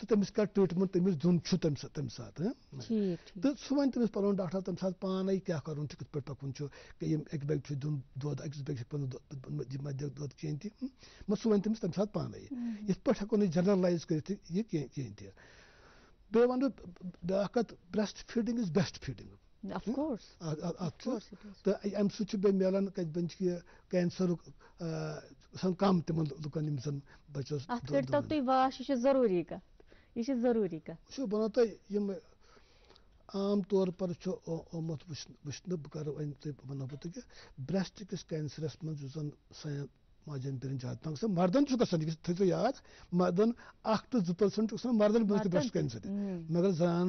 तो तमिस क्या ट्रीटमेंट तमिस दुन छु तम तो सह वन तमिस पन डॉक्टर तम साथ पाने क्या कित पे पकुन कि यम एक बैग दुन दोद अकिस बैग मध्य दोद कहीं सह वन तमिस तम साथ पाने यथ पे हको जनरलाइज कर ये कहीं ति बे ब्याकत breast feeding is best feeding Of course. Of course तो अम सह बे मिलान कत बन कैंसर सन कम तिम लुकन यम जन बचस अत करतो तुई वाश यह ज़रूरी का यह ज़रूरी का वो बनो तुम यम आम तौर पर ओमुत वुन बह कर वनो बह कि ब्रेस्ट किस कैंसरस मज जन सान माजन बिरन ज़्यादा तंग सह मर्दन गसान थो याद मर्दन अख तो जु पर्सेंट मर्दन ब्रेस्ट कैंसर मगर जान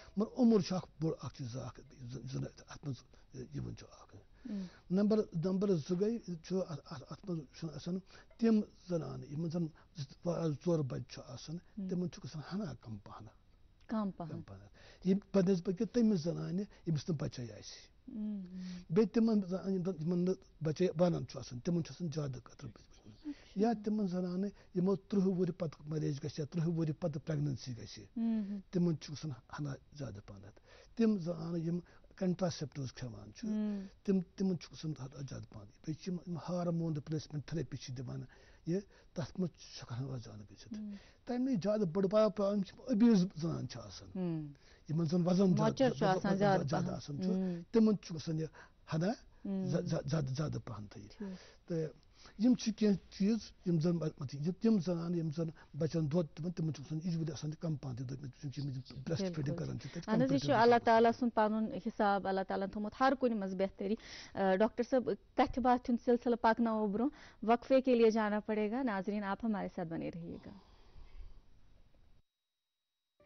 मज ये थोड़ा बन ब्रोह पहन सतजी वुर पत पे वुचान ब्रेस्ट कैंसर पेशेंट मगर उम्र बोड़ चीज़ अत मज नंबर नंबर जो गई अत मज तम जनान यम जन चोर बच्चे तिमन हना कम पहन कम पहन यम बनस्बत कि तमिस जनान यमिस न बचे बे तिमन बचे बनन तिमन ज़्यादा कतर या तिमन जनान यमो त्रुह वुर पत मैरेज गि त्रुह वुर पत प्रेगनेंसी गि तिमन हना ज़्यादा पहन तिम जनान यम खेवान तिम तिमन ज़्यादा पहन बे हार्मोन रिप्लेसमेंट थेरेपी दिवान ये तथ मज जान गि तमें ज़्यादा बड़ बड़ा प्रॉब्लम अब्यूज जनान यमन जन वज़न ज़्यादा तिमन गसान हना ज़्यादा ज़्यादा पहन तो यम पन हिसाब अल्लाह ताला थोमुत हर कुन मज डॉक्टर साहब कथ बात हुंद सिलसिला पकनाओ ब्रो वक्फे के लिए जाना पड़ेगा नाजरीन आप हमारे साथ बने रहिएगा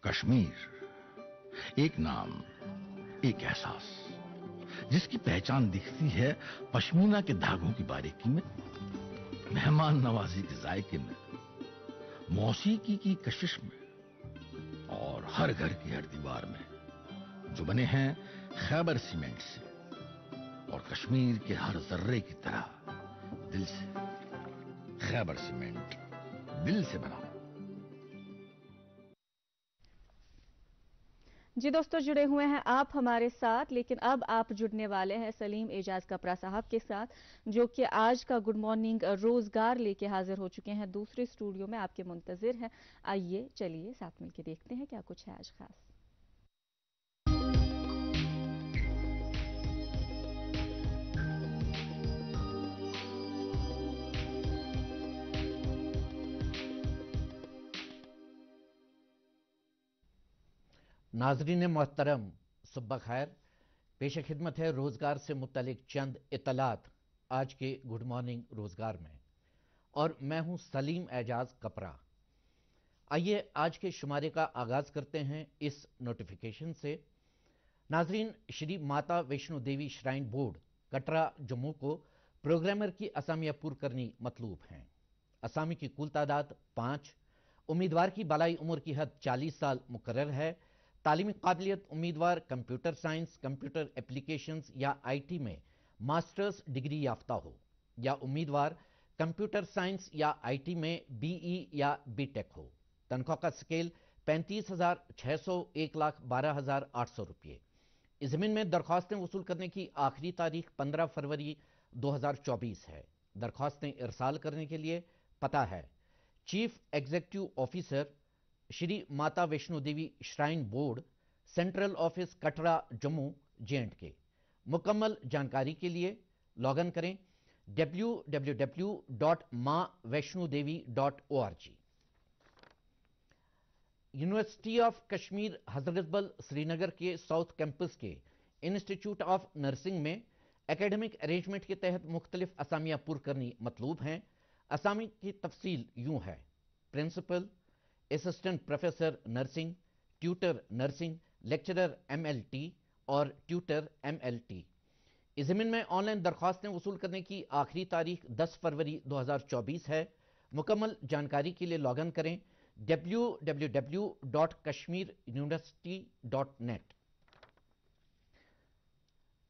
कश्मीर एक नाम एक एहसास जिसकी पहचान दिखती है पश्मीना के धागों की बारीकी में मेहमान नवाजी के जायके में, मौसीकी की कशिश में, और हर घर की हर दीवार में, जो बने हैं खैबर सीमेंट से, और कश्मीर के हर जर्रे की तरह दिल से, खैबर सीमेंट दिल से बना। जी दोस्तों, जुड़े हुए हैं आप हमारे साथ, लेकिन अब आप जुड़ने वाले हैं सलीम एजाज कपरा साहब के साथ, जो कि आज का गुड मॉर्निंग रोज़गार लेके हाजिर हो चुके हैं। दूसरे स्टूडियो में आपके मुंतजिर हैं। आइए, चलिए साथ मिलकर देखते हैं क्या कुछ है आज खास। नाजरीन मोहतरम सुबह खैर। पेश खिदमत है रोज़गार से मुतलिक चंद इतलात आज के गुड मॉर्निंग रोज़गार में। और मैं हूँ सलीम एजाज कपरा। आइए आज के शुमारे का आगाज़ करते हैं इस नोटिफिकेशन से। नाजरीन, श्री माता वैष्णो देवी श्राइन बोर्ड, कटरा, जम्मू को प्रोग्रामर की असामियाँ पूर्ण करनी मतलूब हैं। असामी की कुल तादाद पाँच। उम्मीदवार की बलाई उम्र की हद 40 साल मुकर है। तालीमी काबिलियत उम्मीदवार कंप्यूटर साइंस, कंप्यूटर एप्लीकेशंस या आईटी में मास्टर्स डिग्री याफ्ता हो, या उम्मीदवार कंप्यूटर साइंस या आईटी में बीई या बीटेक हो। तनख्वाह का स्केल पैंतीस हज़ार छह सौ एक लाख बारह हज़ार आठ सौ रुपये। इस ज़मीन में दरख्वास्तें वसूल करने की आखिरी तारीख 15 फरवरी 2024 है। दरख्वास्तें इरसाल करने के लिए पता है। Chief executive officer Shri Mata Vaishno Devi shrine board, central office Katra, Jammu J and K मुकम्मल जानकारी के लिए लॉगिन करें www.मावैष्णोदेवी.org यूनिवर्सिटी ऑफ़ कश्मीर हजरतबल श्रीनगर के साउथ कैंपस के इंस्टीट्यूट ऑफ़ नर्सिंग में एकेडमिक अरेंजमेंट के तहत मुख्तलिफ़ असामियाँ पूर करनी मतलूब हैं। असामी की तफसील यूँ है। Principal assistant professor nursing tutor nursing lecturer MLT और ट्यूटर एमएलटी इस ज़मीन में ऑनलाइन दरख्वास्तें वसूल करने की आखिरी तारीख 10 फरवरी 2024 है। मुकम्मल जानकारी के लिए लॉगिन करें www.kashmiruniversity.net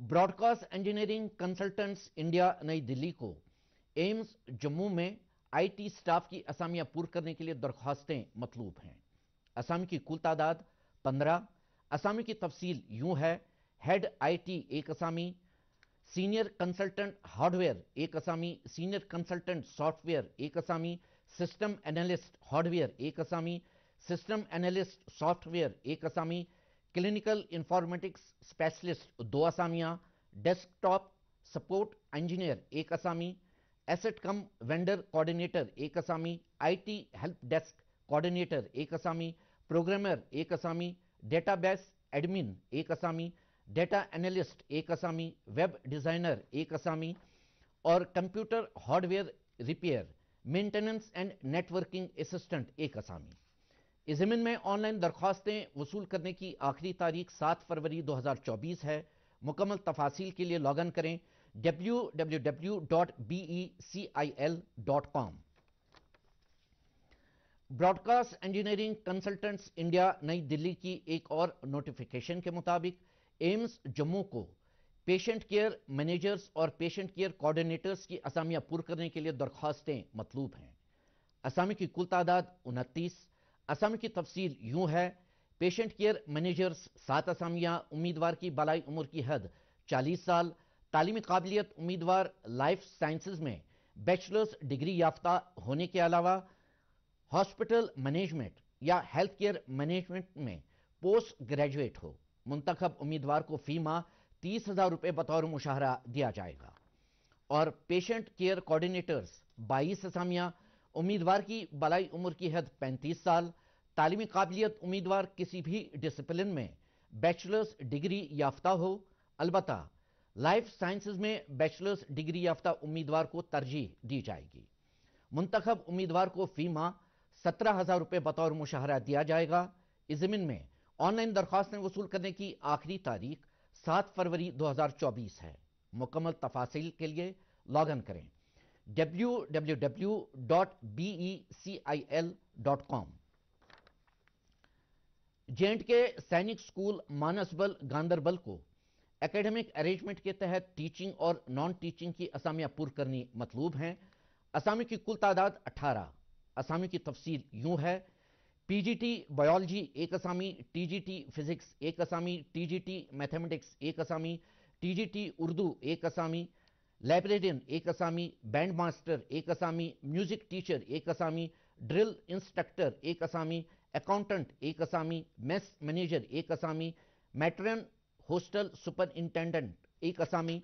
broadcast engineering consultants India नई दिल्ली को। एम्स, जम्मू में आईटी स्टाफ की असामियाँ पूर्ण करने के लिए दरख्वास्तें मतलूब हैं। असामी की कुल तादाद पंद्रह। असामी की तफसील यूँ है, हेड आईटी एक असामी, सीनियर कंसल्टेंट हार्डवेयर एक असामी, सीनियर कंसल्टेंट सॉफ्टवेयर एक असामी, सिस्टम एनालिस्ट हार्डवेयर एक असामी, सिस्टम एनालिस्ट सॉफ्टवेयर एक असामी, क्लिनिकल इंफॉर्मेटिक्स स्पेशलिस्ट दो असामियाँ, डेस्कटॉप सपोर्ट इंजीनियर एक असामी एसेट कम वेंडर कोऑर्डिनेटर एक असामी आईटी हेल्प डेस्क कोऑर्डिनेटर एक असामी प्रोग्रामर एक असामी डेटाबेस एडमिन एक असामी डेटा एनालिस्ट एक असामी वेब डिज़ाइनर एक असामी और computer hardware repair maintenance and networking assistant एक असामी इस ज़मीन में ऑनलाइन दरख्वास्तें वसूल करने की आखिरी तारीख सात फरवरी 2024 है। मुकम्मल तफासिल के लिए लॉगिन करें। www.becil.com broadcast engineering consultants India नई दिल्ली की एक और नोटिफिकेशन के मुताबिक एम्स जम्मू को पेशेंट केयर मैनेजर्स और पेशेंट केयर कोऑर्डिनेटर्स की असामियाँ पूर्ण करने के लिए दरख्वास्तें मतलूब हैं। असामी की कुल तादाद उनतीस। असामी की तफसील यूँ है पेशेंट केयर मैनेजर्स सात असामियाँ, उम्मीदवार की बलाई उम्र की हद 40 साल तालीमी काबिलियत उम्मीदवार लाइफ साइंसेज में बैचलर्स डिग्री याफ्ता होने के अलावा हॉस्पिटल मैनेजमेंट या हेल्थ केयर मैनेजमेंट में पोस्ट ग्रेजुएट हो। मुंतखब उम्मीदवार को फ़ी माह तीस हज़ार रुपये बतौर मुशाहरा दिया जाएगा। और पेशेंट केयर कोऑर्डिनेटर्स बाईस असामियाँ, उम्मीदवार की बलाई उम्र की हद 35 साल, तालीमी काबिलियत उम्मीदवार किसी भी डिसिप्लिन में बैचलर्स डिग्री याफ्ता हो। अलबत्ता लाइफ साइंसेज में बैचलर्स डिग्री याफ्ता उम्मीदवार को तरजीह दी जाएगी। मुंतखब उम्मीदवार को फ़ी माह सत्रह हज़ार रुपये बतौर मुशाहरा दिया जाएगा। इस ज़मीन में ऑनलाइन दरख्वास्तें वसूल करने की आखिरी तारीख सात फरवरी 2024 है। मुकम्मल तफासिल के लिए लॉग इन करें। www.becil.com जेंट के सैनिक स्कूल मानसबल गांदरबल को एकेडमिक अरेंजमेंट के तहत टीचिंग और नॉन टीचिंग की असामियाँ पूर्ण करनी मतलूब हैं असामी की कुल तादाद 18 असामी की तफसील यूँ है पीजीटी बायोलॉजी एक असामी टीजीटी फिजिक्स एक असामी टीजीटी मैथमेटिक्स एक असामी टीजीटी उर्दू एक असामी लाइब्रेरियन एक असामी बैंड मास्टर एक असामी म्यूज़िक टीचर एक असामी ड्रिल इंस्ट्रक्टर एक असामी अकाउंटेंट एक असामी मेस मैनेजर एक असामी मैट्रन हॉस्टल सुपरिंटेंडेंट, एक असामी,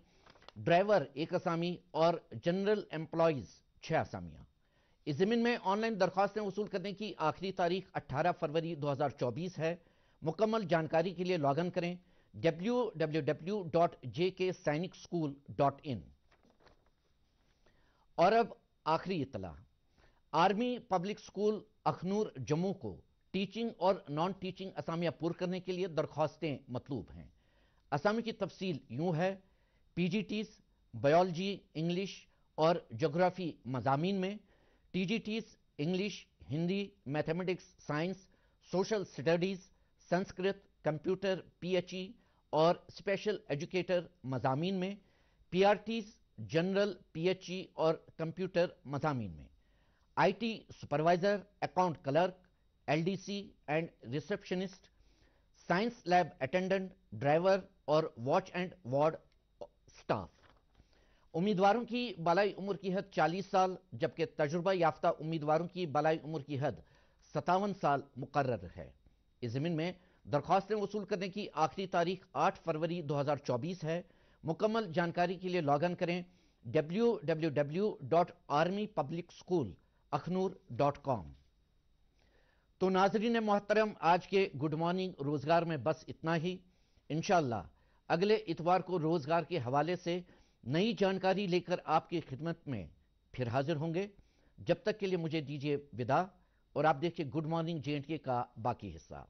ड्राइवर, एक असामी, और जनरल एम्प्लॉयज़, छह असामियाँ। इस ज़मीन में ऑनलाइन दरख्वास्तें वसूल करने की आखिरी तारीख 18 फरवरी 2024 है। मुकम्मल जानकारी के लिए लॉगिन करें www.jksainikSchool.in और अब आखिरी इतला। Army public school Akhnoor, Jammu को टीचिंग और नॉन टीचिंग असामियाँ पूर्ण करने के लिए दरख्वास्तें मतलूब हैं। असामी की तफसील यूँ है पीजीटीज बायोलॉजी इंग्लिश और जोग्राफी मजामी में TGTs English Hindi mathematics science social studies Sanskrit computer PHE और स्पेशल एजुकेटर मजामी में पीआरटीज जनरल पीएचई और कंप्यूटर मजामी में। IT supervisor account clerk LDC and receptionist science lab attendant driver और वॉच एंड वार्ड स्टाफ उम्मीदवारों की बलाई उम्र की हद 40 साल, जबकि तजुर्बा याफ्ता उम्मीदवारों की बलाई उम्र की हद सतावन साल मुकर्र है। इस ज़मीन में दरख्वास्तें वसूल करने की आखिरी तारीख 8 फरवरी 2024 है। मुकम्मल जानकारी के लिए लॉग इन करें www.armypublicschool.akhnur.com तो नाजरीन मोहतरम, आज के गुड मॉर्निंग रोज़गार में बस इतना ही। इंशाल्लाह, अगले इतवार को रोज़गार के हवाले से नई जानकारी लेकर आपकी खिदमत में फिर हाजिर होंगे। जब तक के लिए मुझे दीजिए विदा और आप देखिए गुड मॉर्निंग जे एंड के का बाकी हिस्सा।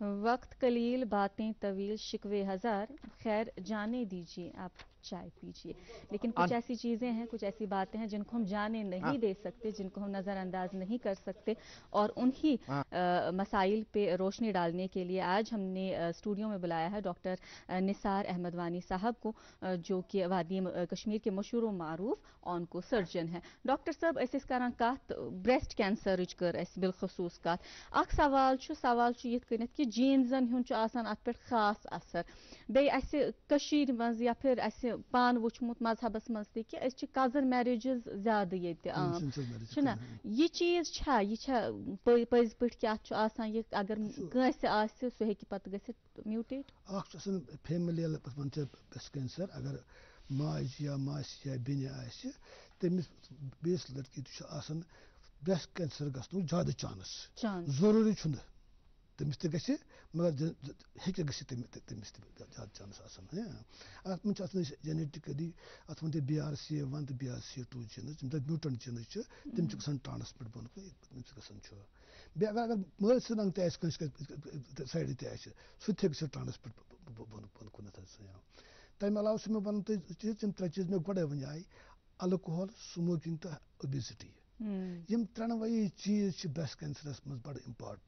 वक्त कलील, बातें तवील, शिकवे हज़ार, खैर जाने दीजिए आप। चाय पीजिए। लेकिन कुछ ऐसी चीज़ें हैं कुछ ऐसी बातें हैं जिनको हम जाने नहीं दे सकते जिनको हम नज़रअंदाज नहीं कर सकते और उन्हीं मसाइल पे रोशनी डालने के लिए आज हमने स्टूडियो में बुलाया है डॉक्टर निसार अहमद वानी साहब को जो कि वादी कश्मीर के मशहूर मरूफ ऑनको सर्जन है। डॉक्टर साहब अस करान कत ब्रेस्ट कैंसर कर बिलखसूस कत। अख सवाल सवाल ये कि जीन्जन हूँ अत पे खास असर। बेर मज या फिर अस पान वुचमुत मजहबस मज कि कज़न मैरिजेस ज़्यादा ये आम ना यह चीज़ यह पज पे कि अगर कंस सह हे पत म्यूटेट फेमिलियल ब्रेस्ट कैंसर अगर माज या मास या बेन तमिस बेस लड़की ब्रेस्ट कैंसर गो ज़्यादा चांस ज़रूरी तमिस तक मगर हेक तमिस ज़्यादा चांस अत मन जेनेटिकली सी वन तो सी टू ग बोन तमिस ग बे अगर अगर मल बोन बोन कुन तम अलाव मे चीज़ तम त्रे चीज़ मे गए वन आय अल्कोहल तो ओबेसिटी यम त्रोनवई चीज़ ब्रेस्ट कैंसरस मज बड़ इम्पार्टेंट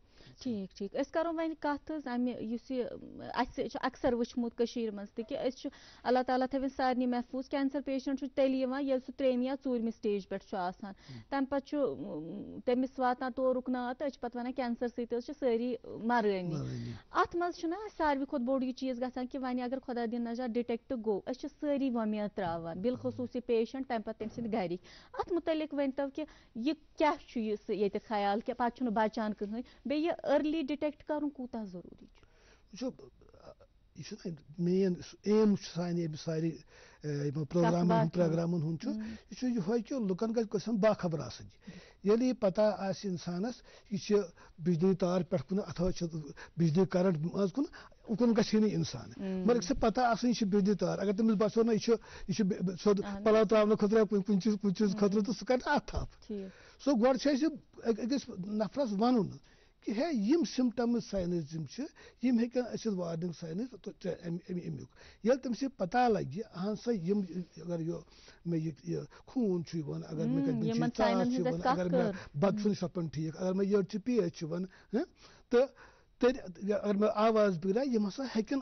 जनान यम जन तमोख चवन सिगरेट आसान चवन तमो गसान कंपेरेटिवली ज़्यादा ब्रेस्ट कैंसर बे यम खुदा न खास्त शराब चवन तमन तक गसान वार कैंसर बे यम मन मोटापन आ ज़्यादा खास कर यमन मेनोपॉज आ गोमुत तम पद पाँच पंद शर्ट पद तमन तक गसान ज़्यादा ज़्यादा ब्रेस्ट कैंसर ठीक ठीक अस करो वन कत अमे अक्सर वुचमुत मज कि अल्लाह ताला थवन सारे महफूज कैंसर पेशेंट तेल ये सह त्रेम या चूरम स्टेज पे तम पे तमिस वात तोरुक ना तो पे वन कैंसर सत सारी मरानी अत मज सारे खुद बोड़ यह चीज़ ग कि वन अगर खुदा दिन नज़र डिटेक्ट गो अस सारी वमेद त्रावान बिलखसूस पेशेंट तम पे तम सद अत मुतलिक वन तो कि यह क्या ये ख्याल कि पे बचान कहें बे अर्ली डिटेक्ट कर कूता ज़रूरी यह मेन एम सारे सारे प्रोग्राम प्रोग्राम यह कि लुकन गसन बाखबर ये यह पता इंसानस यह बिजली तार पे कुन अथवा बिजली करंट मज कुन उकुन ग इंसान मगर से पता आसन बिजली तार। अगर तमिस बसो ना यह सोद पलव त्रावन खुद कुन चीज़ कुन चीज़ खुद तो सह कर अत थप सो गो अकिस नफरस वन कि है यम सिम्टम्स साइनस यम हेकन वार्निंग साइनस अमुक ये तमिस पता लगे अहन सा यम अगर यो मे ये खून वन अगर मे वन अगर मे बदफुन सपन ठीक अगर मे ये पी एच वन तो अगर मे आवाज़ बिगड़ा यम हसा हेकन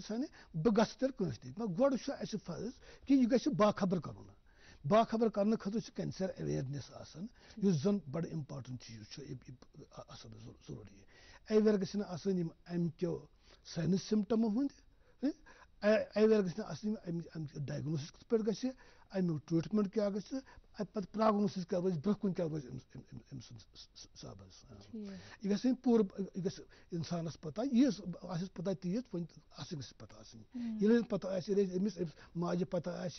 साने बह गस तेल कंस मगर गोड़ फ़र्ज़ कि यह गि बाखबर कर बाखबर करने खतर कैंसर अवेयरनेस जन बड़ इम्पार्टेंट चीज़ ज़रूरी अवेयर गम अम्यो साइनस सिमटमो हूँ अवेयर गम डायग्नोसिस पे गमुक ट्रीटमेंट क्या पत् प्रागुन सह क्या रोज ब्रोह कुन क्या रोज अम साहबस यह गस पूर यह गस इंसानस पता यह आस पता तीज वन अस गस पता ये पता अमिस माज पता आस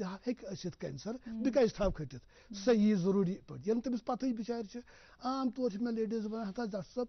यह हेक कैंसर बह क्या थव खटित सही ज़रूरी पे ये तमिस पत बिचार आम तौर मे लेडीज़ वन हथ डॉक्टर साहब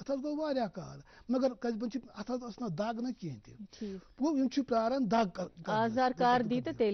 अत गो वारिया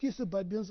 कि सह बब हज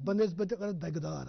बनस्बत अगर दगदार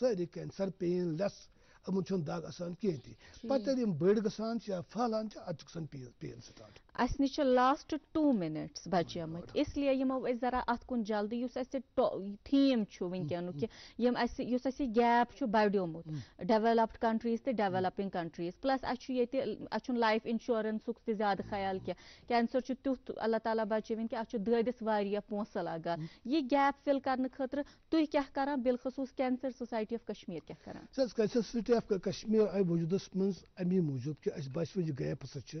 सारी कैंसर पेन लेस यमन दाग आसान कहें ती पे बड़ गसान या फहलान अत पेन स्टार्ट अस नश लास्ट टू मिनट्स बचमत इसलिए यमो जरा अत कुन जल्दी युस थीम वनकन कि गैप बड़ोमुत डेवलप्ड कंट्रीज़ तो डेवलपिंग कंट्रीज़ प्लस अच्छु लाइफ इंश्योरेंस तह ज़्यादा ख्याल क्या कैंसर तुथ अल्लाह ताला बचे वन कि अत ददिस पोस लगा यह गैप फिल कर खतर तुह क्या कर बिलखसूस कैंसर सोसाइटी ऑफ़ कश्मीर क्या कर सोसाइटी ऑफ़ कश्मीर आई वजूदस मज अमी मूजूब कि बस गैप हसा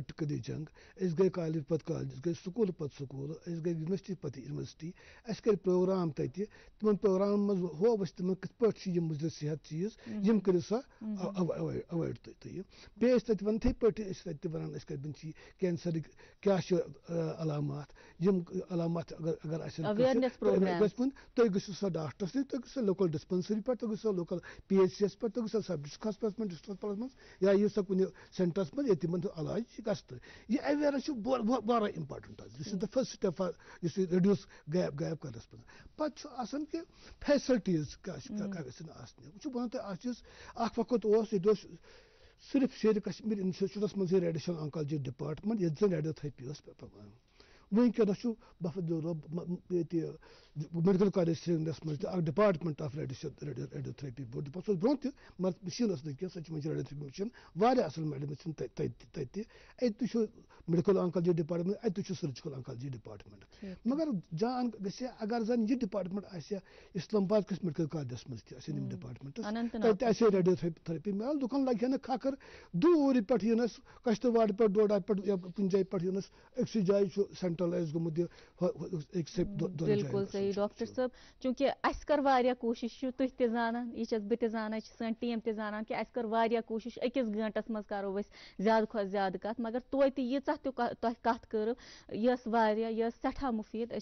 पेशेंटस तो ट्रीटमेंटस दरमियान अस कर अवेयरनेस कैंपस अस कर सिगरेटन खिलाफ तमेकस खिलाफ कर जंग प्रैक्टिकली जंग अस गए कॉलेज पत कॉलेज गए स्कूल पत स्कूल अस गए यूनिवर्सिटी पत यूनिवर्सिटी अस कर प्रोग्राम तत तिमन प्रोग्राम मज हो अस तिमन कत पे मुजर सेहत चीज़ यम कर सा अवॉइड तुम बे तत वन थे पे वन अस कर कैंसर क्या अलामत यम अलामत अगर अगर तुम गो सा डॉक्टर सी तुम गो लोकल डिस्पेंसरी पे तुम गो लोकल पी एच सी पे तुम सब डिस्ट्रिक्ट हॉस्पिटल में डिस्ट्रिक्ट हॉस्पिटल में या ये सब कुछ सेंटर्स में ये तिमन इलाज गस्त यह अवेयरनेस वारा important this is the first step इस रिड्यूस गैप गैप करनस पे पे कि फैसिलिटीज़ क्या वन तो अख वक्त ये सिर्फ़ शेर कश्मीर इंस्टीट्यूट मज रेडिशन ऑन्कोलॉजी डिपार्टमेंट ये रेडियोथेरेपी वनकस बफद मेडिकल कॉलेज श्रीनगरस मज डिपार्टमेंट ऑफ़ रेडियोथेरेपी बोर्ड पे ब्रो तह मगर मशीन ना सो रेडियोथेरेपी मशीन वारिया असल मेडिसिन तत मेडिकल ऑन्कोलॉजी डिपार्टमेंट अत सर्जिकल ऑन्कोलॉजी डिपार्टमेंट मगर जान ग अगर जन यह डिपार्टमेंट आ इस्लामाबाद किस मेडिकल कॉलेज मज तम डिपार्टमेंट तत रेडियोथेरेपी मिल दुकान लगे ना खकर दूर पे कश्तवाड़ पे डोडा पे कुछ जाए पे यनस अक्स जाए सेंट्रलाइज गुमुत बिल्कुल सही डॉक्टर साहब चूँकि अस कर वारिया कोशिश तुह त जानान यह बह जाना सन टीम त जानान कि अस कर वारिया कोशिश अकिस गंटस मज करो ज़्यादा खुद ज़्यादा कत मगर तोत यीचा तुह कत कर यह वारिया यह सठा मुफीद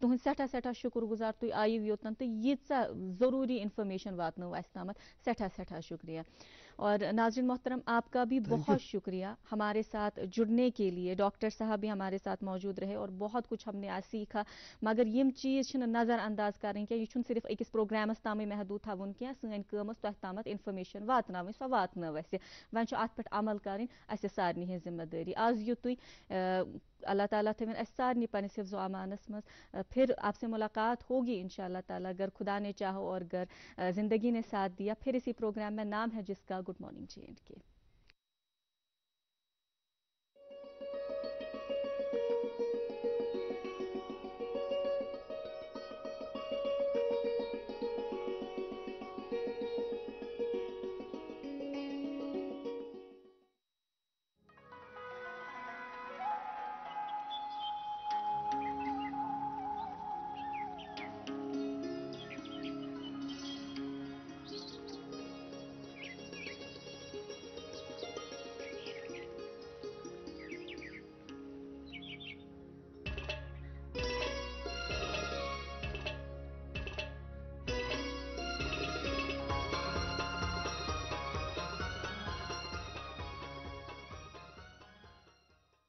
तुहद सठा सठा शुक्र गुजार तुह आयु योतन तो यीचा ज़रूरी इन्फॉर्मेशन वातनो अस तामत सठा सठा शुक्रिया और नाजिन मोहतरम आपका भी बहुत शुक्रिया हमारे साथ जुड़ने के लिए। डॉक्टर साहब भी हमारे साथ मौजूद रहे और बहुत कुछ हमने आज सीखा। मगर यम चीज़ नज़रअंदाज करें क्या यह सिर्फ़ अकिस प्रोग्रामस ताम महदूद थवन क्या सन कम तह ताम इन्फॉर्मेशन वातन सो वातन वन अत पे अमल करें अस सारे ज़िम्मेदारी। आज यु तुम अल्लाह ताला थे अस सारे पनस हिफ्ज़ अमानस मज फिर आपसे मुलाकात होगी इन ताला, अगर खुदा ने चाहो और अगर ज़िंदगी ने साथ दिया, फिर इसी प्रोग्राम में नाम है जिसका गुड मॉर्निंग जे एंड के।